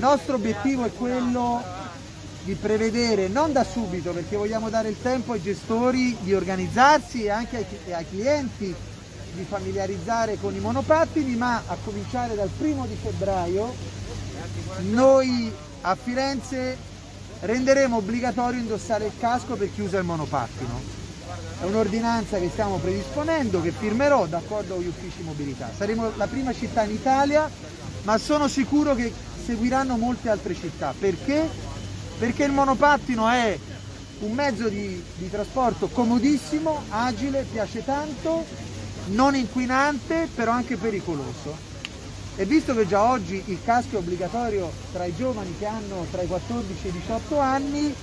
nostro obiettivo è quello di prevedere, non da subito perché vogliamo dare il tempo ai gestori di organizzarsi e anche ai clienti di familiarizzare con i monopattini, ma a cominciare dal primo di febbraio noi a Firenze renderemo obbligatorio indossare il casco per chi usa il monopattino. È un'ordinanza che stiamo predisponendo, che firmerò d'accordo con gli uffici mobilità. Saremo la prima città in Italia, ma sono sicuro che seguiranno molte altre città. Perché? Perché il monopattino è un mezzo di, di trasporto comodissimo, agile, piace tanto, non inquinante, però anche pericoloso. E visto che già oggi il casco è obbligatorio tra i giovani che hanno tra i 14 e i 18 anni,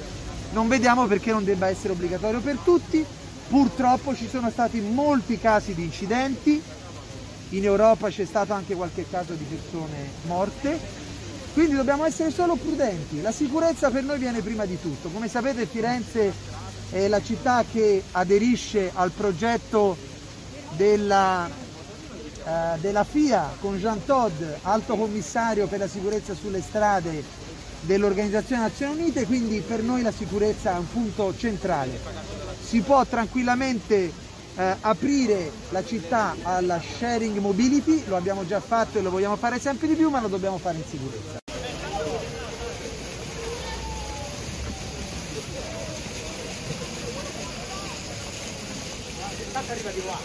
non vediamo perché non debba essere obbligatorio per tutti. Purtroppo ci sono stati molti casi di incidenti, in Europa c'è stato anche qualche caso di persone morte, quindi dobbiamo essere solo prudenti. La sicurezza per noi viene prima di tutto. Come sapete Firenze è la città che aderisce al progetto della eh, della FIA con Jean Todd, alto commissario per la sicurezza sulle strade dell'Organizzazione Nazioni Unite, quindi per noi la sicurezza è un punto centrale. Si può tranquillamente eh, aprire la città alla sharing mobility, lo abbiamo già fatto e lo vogliamo fare sempre di più, ma lo dobbiamo fare in sicurezza. 他特别听话。